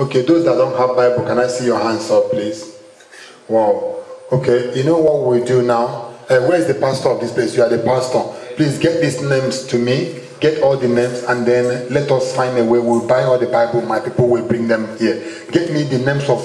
Okay, those that don't have Bible, can I see your hands up, please? Wow. Okay, you know what we do now? Uh, where is the pastor of this place? You are the pastor. Please get these names to me. Get all the names and then let us find a way. We'll buy all the Bible. My people will bring them here. Get me the names of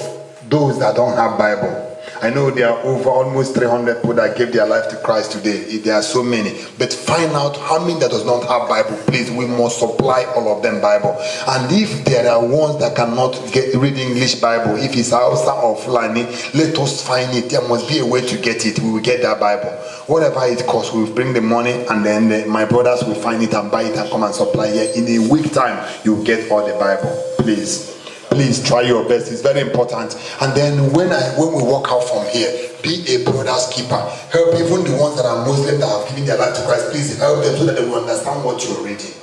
those that don't have Bible. I know there are over almost 300 people that gave their life to Christ today. There are so many. But find out how many that does not have Bible. Please, we must supply all of them Bible. And if there are ones that cannot get read English Bible, if it's Hausa or Fulani, let us find it. There must be a way to get it. We will get that Bible. Whatever it costs, we'll bring the money and then the, my brothers will find it and buy it and come and supply here. In a week time, you'll get all the Bible. Please please try your best. It's very important. And then when i when we walk out from here be a brother's keeper. Help even the ones that are muslim that have given their life to christ. Please help them so that they will understand what you're reading.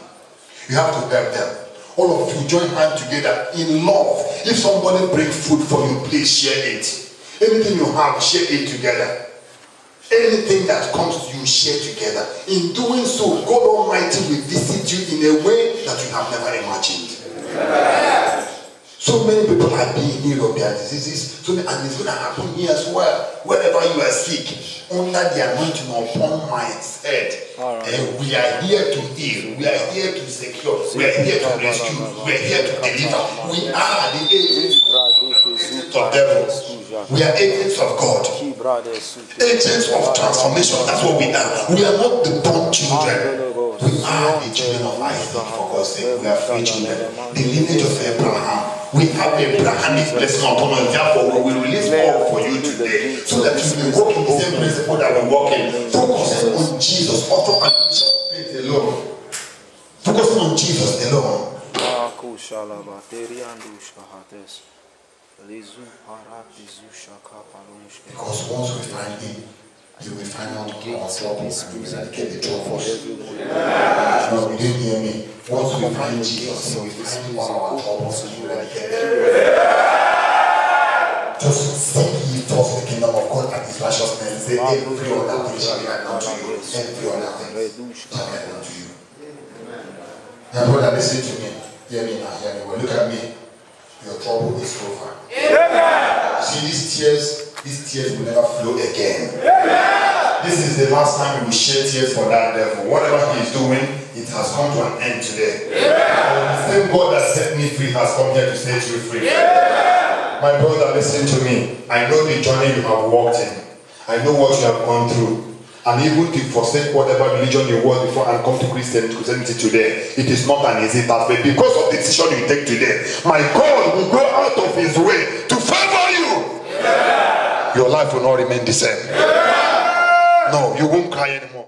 You have to help them. All of you join hands together in love. If somebody bring food for you please share it. Anything you have share it together. Anything that comes to you share together. In doing so god almighty will visit you in a way that you have never imagined so many people are being healed of their diseases. So and it's going to happen here as well. Wherever you are sick, under the anointing upon my head, and we are here to heal. We are here to secure. We are here to rescue. We are here to deliver. We are the agents of devil. We are agents of God. Agents of transformation. That's what we are. We are not the born children. We are the children of Isaac, for God's sake. We are free children. The lineage of Abraham. We have Abrahamic blessing upon us. Therefore, we will release all for you today so that you will walk in the same principle that we walk in. Focusing on Jesus, author and faith alone. Focusing on Jesus alone. Because once we find Him, you will find out our trouble and we eradicate the troubles. No, you didn't hear me. Once we find Jesus, we find all our troubles and we eradicate them. Just seek ye first the kingdom of God and His righteousness. Say every other thing shall be added unto you. Every other thing shall be added unto you. My brother, listen to me. Hear me now, hear me. Well, look at me. Your trouble is over. See these tears, these tears will never flow again. This is the last time we will shed tears for that devil. Whatever he is doing, it has come to an end today. And the same God that set me free has come here to set you free. My brother, listen to me. I know the journey you have walked in. I know what you have gone through. And even to forsake whatever religion you were before and come to Christianity, today, it is not an easy task. But because of the decision you take today, my God will go out of his way to favor you. Your life will not remain the same. No, you won't cry anymore.